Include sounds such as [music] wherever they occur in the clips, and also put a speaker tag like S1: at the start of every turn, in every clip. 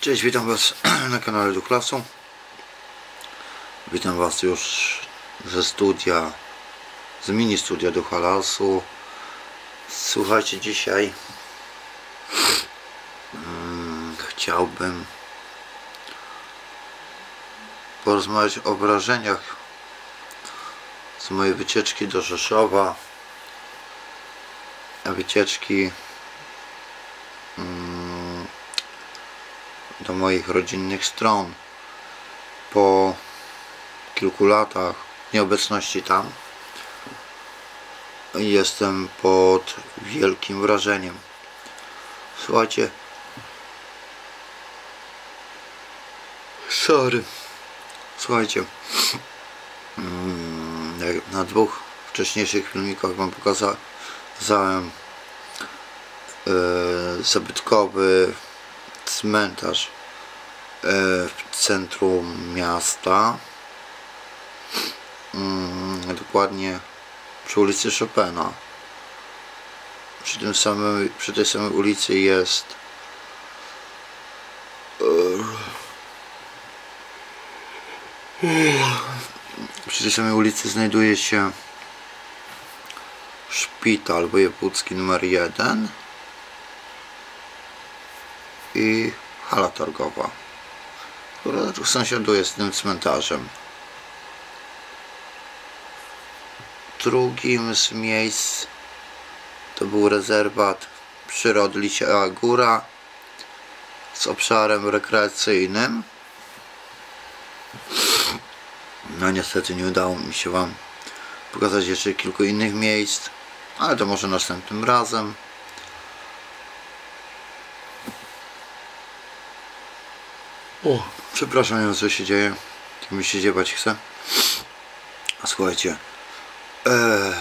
S1: Cześć, witam Was [clears throat] na kanale Duklasu. Witam Was już ze studia, z mini studia Ducha Lasu. Słuchajcie, dzisiaj mm, chciałbym porozmawiać o wrażeniach z mojej wycieczki do Rzeszowa. Wycieczki do moich rodzinnych stron. Po kilku latach nieobecności tam jestem pod wielkim wrażeniem. Słuchajcie, sorry, słuchajcie, mm, na dwóch wcześniejszych filmikach wam pokazałem e, zabytkowy cmentarz w centrum miasta. Mm, dokładnie przy ulicy Chopina. Przy, tym samym, przy tej samej ulicy jest przy tej samej ulicy znajduje się szpital wojewódzki numer 1 i hala targowa, która sąsiaduje z tym cmentarzem. Drugim z miejsc to był rezerwat przyrody Lisia Góra z obszarem rekreacyjnym. No niestety nie udało mi się Wam pokazać jeszcze kilku innych miejsc, ale to może następnym razem. O, przepraszam, nie co się dzieje. Mi się dziebać chce. A słuchajcie, ee,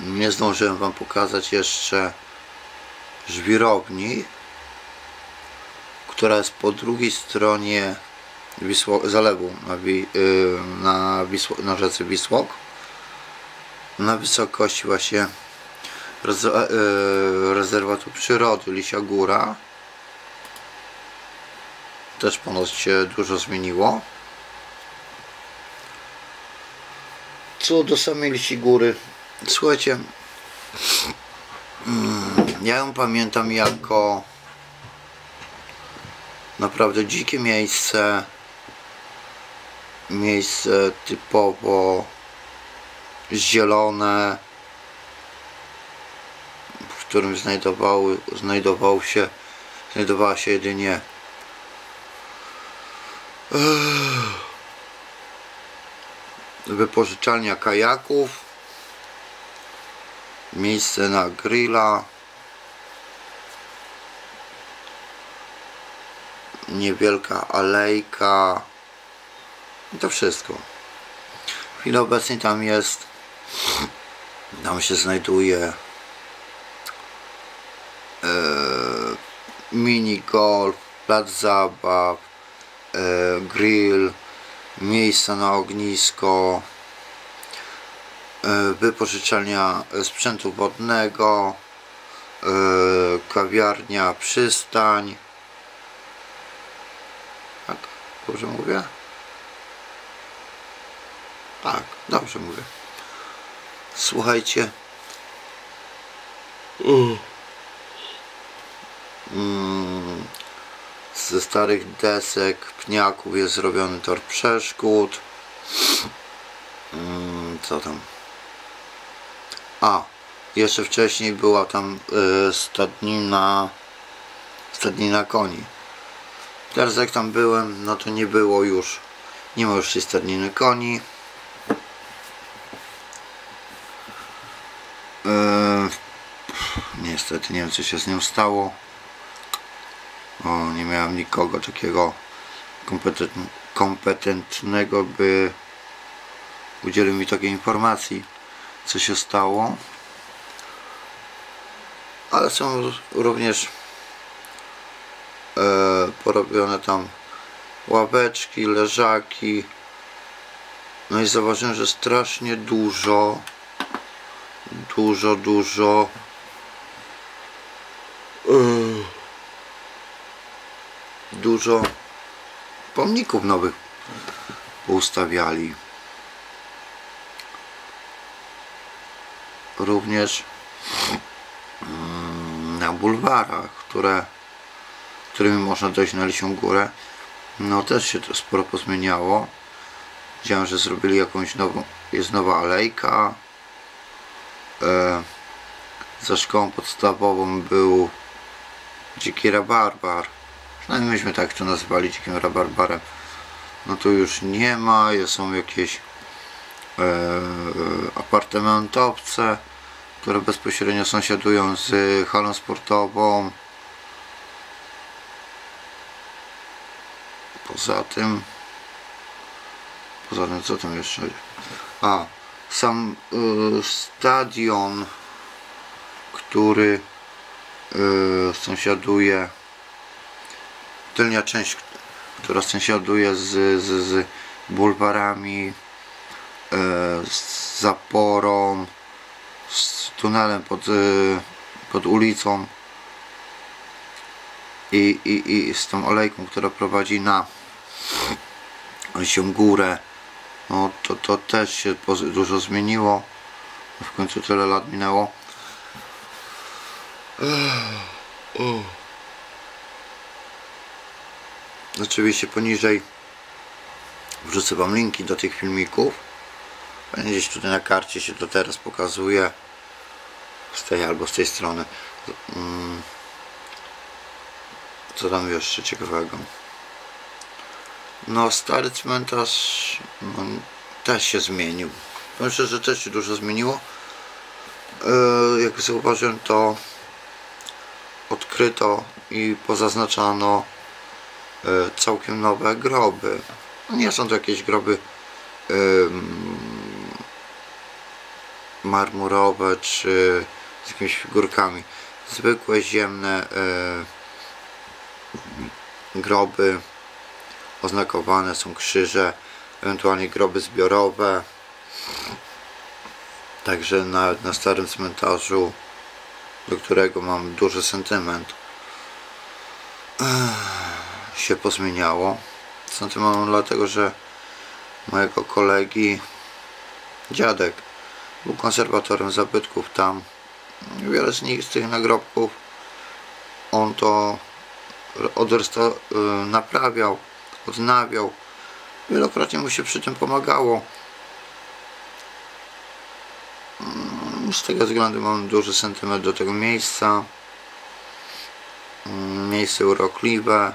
S1: nie zdążyłem wam pokazać jeszcze żwirowni, która jest po drugiej stronie Wisło, zalewu na, wi, yy, na, Wisło, na rzece Wisłok na wysokości właśnie rez, yy, rezerwatu przyrody Lisia Góra też ponoć się dużo zmieniło. Co do samej Lisi Góry, słuchajcie, mm, ja ją pamiętam jako naprawdę dzikie miejsce, miejsce typowo zielone, w którym znajdowały, znajdował się, znajdowała się jedynie wypożyczalnia kajaków. Miejsce na grilla. Niewielka alejka. I to wszystko. W chwili obecnej tam jest. Tam się znajduje e, mini golf plac zabaw grill, miejsca na ognisko, e, wypożyczalnia sprzętu wodnego, e, kawiarnia, przystań. Tak, dobrze mówię? Tak, dobrze mówię. Słuchajcie. Mm, ze starych desek, pniaków jest zrobiony tor przeszkód. Mm, co tam? A, jeszcze wcześniej była tam y, stadnina, stadnina koni. Teraz jak tam byłem, no to nie było już, nie ma już tej stadniny koni. Yy, niestety nie wiem co się z nią stało. Nie miałem nikogo takiego kompetentnego, by udzielił mi takiej informacji, co się stało. Ale są również e, porobione tam ławeczki, leżaki. No i zauważyłem, że strasznie dużo, dużo, dużo. Dużo pomników nowych ustawiali. Również mm, na bulwarach, które, którymi można dojść na Lisią Górę, no też się to sporo pozmieniało. Widziałem, że zrobili jakąś nową, jest nowa alejka. E, za szkołą podstawową był dziki rabarbar. Przynajmniej myśmy tak to nazywali dzikim rabarbarem. No tu już nie ma, są jakieś e, apartamentowce, które bezpośrednio sąsiadują z halą sportową. Poza tym poza tym co tam jeszcze a sam y, stadion który y, sąsiaduje tylnia część która sąsiaduje z, z, z bulwarami y, z zaporą z tunelem pod, y, pod ulicą i, i, i z tą olejką, która prowadzi na się górę. No to, to też się dużo zmieniło. W końcu tyle lat minęło oczywiście poniżej wrzucę wam linki do tych filmików gdzieś tutaj na karcie się to teraz pokazuje z tej albo z tej strony mm. co tam jeszcze ciekawego no stary cmentarz no, też się zmienił. Myślę, że też się dużo zmieniło. E, jak zauważyłem to odkryto i pozaznaczano całkiem nowe groby. No, nie są to jakieś groby marmurowe czy z jakimiś figurkami. Zwykłe ziemne e, groby oznakowane są krzyże, ewentualnie groby zbiorowe. Także na, na starym cmentarzu, do którego mam duży sentyment, się pozmieniało. Sentyment mam dlatego, że mojego kolegi dziadek był konserwatorem zabytków tam. Wiele z nich, z tych nagrobków, on to odresta- y, naprawiał odnawiał. Wielokrotnie mu się przy tym pomagało. Mm, z tego względu mam duży sentyment do tego miejsca. Mm, miejsce urokliwe.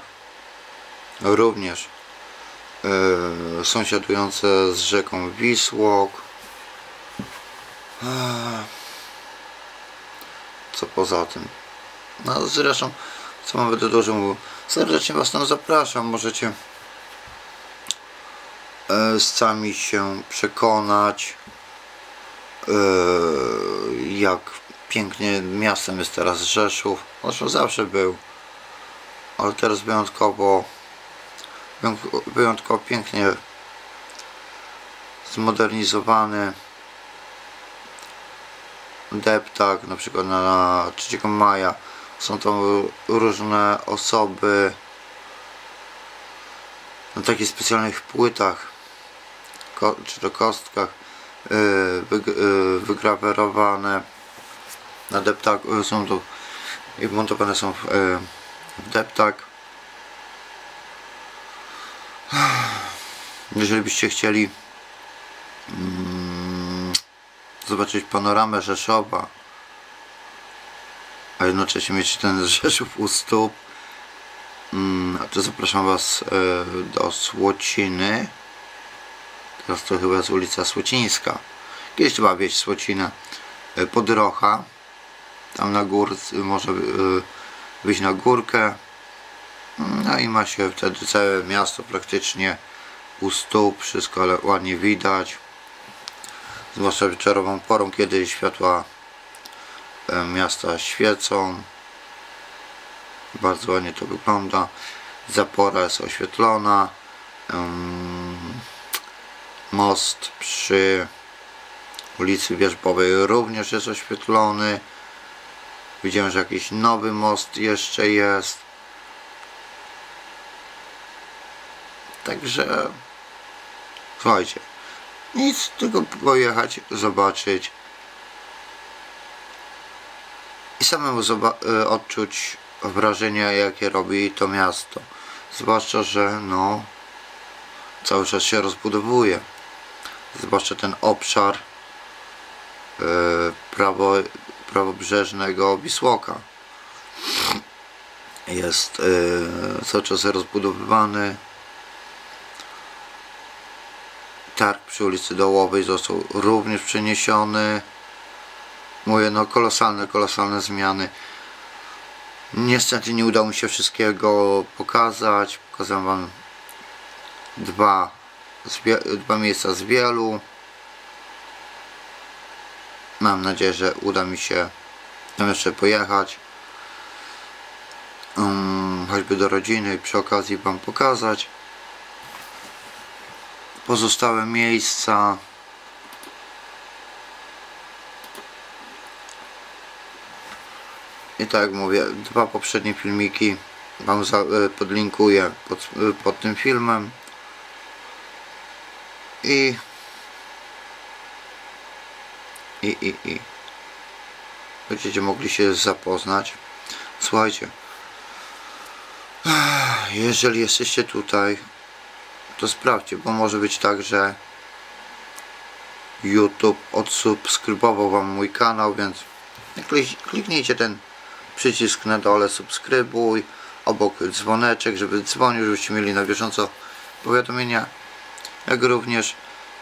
S1: Również yy, sąsiadujące z rzeką Wisłok. Co poza tym? No zresztą, co mam będę dużo mówił. Serdecznie Was tam zapraszam. Możecie E, sami się przekonać e, jak pięknie miastem jest teraz Rzeszów zresztą zawsze był ale teraz wyjątkowo wyjątkowo pięknie zmodernizowany deptak na przykład na 3 maja. Są tam różne osoby na takich specjalnych płytach czy to kostkach y, y, wygrawerowane na deptak y, są tu i montowane są w, w deptak [sighs] jeżeli byście chcieli mm, zobaczyć panoramę Rzeszowa a jednocześnie mieć ten [laughs] Rzeszów u stóp mm, to zapraszam Was do Słociny Teraz to chyba jest ulica Słocińska. Kiedyś trzeba wieść Słocinę. E, Podrocha. Tam na gór może e, wyjść na górkę. No i ma się wtedy całe miasto praktycznie u stóp. Wszystko ładnie widać. Zwłaszcza wieczorową porą, kiedy światła e, miasta świecą. Bardzo ładnie to wygląda. Zapora jest oświetlona. Most przy ulicy Wierzbowej również jest oświetlony. Widziałem, że jakiś nowy most jeszcze jest. Także słuchajcie, nic, tylko pojechać, zobaczyć i samemu y, odczuć wrażenia, jakie robi to miasto. Zwłaszcza, że no cały czas się rozbudowuje. Zwłaszcza ten obszar y, prawo, prawobrzeżnego Wisłoka jest y, cały czas rozbudowywany. Targ przy ulicy Dołowej został również przeniesiony. Mówię, no kolosalne, kolosalne zmiany. Niestety nie udało mi się wszystkiego pokazać. Pokazałem Wam dwa, dwa miejsca z wielu. Mam nadzieję, że uda mi się tam jeszcze pojechać. Um, choćby do rodziny i przy okazji Wam pokazać pozostałe miejsca. I tak jak mówię, dwa poprzednie filmiki Wam e, podlinkuję pod, e, pod tym filmem. I i, i, i będziecie mogli się zapoznać. Słuchajcie, jeżeli jesteście tutaj, to sprawdźcie, bo może być tak, że YouTube odsubskrybował Wam mój kanał, więc klik- kliknijcie ten przycisk na dole subskrybuj, obok dzwoneczek, żeby dzwonił, żebyście mieli na bieżąco powiadomienia, jak również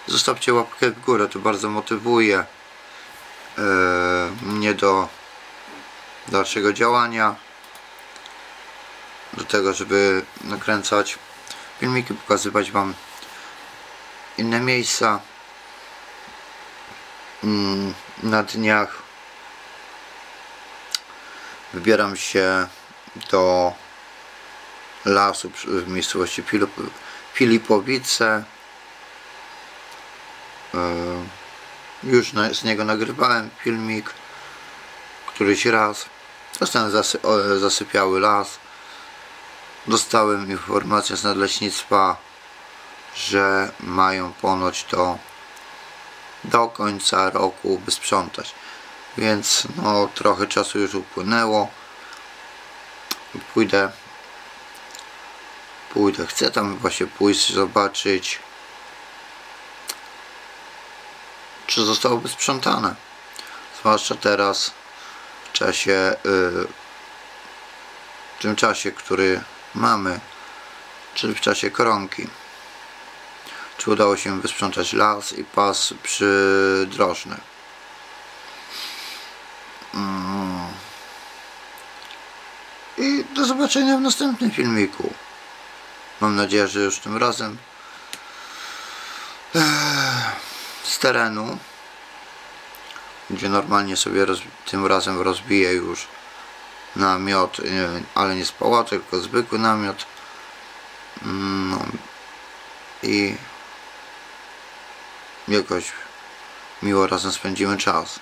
S1: zostawcie łapkę w górę, to bardzo motywuje e, mnie do dalszego działania, do tego, żeby nakręcać filmiki, pokazywać Wam inne miejsca. Mm, Na dniach wybieram się do lasu w miejscowości Filip- Filipowice. E, Już z niego nagrywałem filmik któryś raz. Dostałem zasy, o, zasypiały las. Dostałem informację z nadleśnictwa, że mają ponoć to do końca roku wysprzątać. Więc no trochę czasu już upłynęło. Pójdę pójdę, chcę tam właśnie pójść, zobaczyć czy zostało wysprzątane. Zwłaszcza teraz w czasie y, w tym czasie, który mamy, czyli w czasie koronki. Czy udało się wysprzątać las i pas przydrożny. Mm. I do zobaczenia w następnym filmiku. Mam nadzieję, że już tym razem z terenu, gdzie normalnie sobie tym razem rozbiję już namiot, ale nie z pałacu, tylko zwykły namiot. No, I jakoś miło razem spędzimy czas.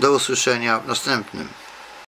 S1: Do usłyszenia w następnym.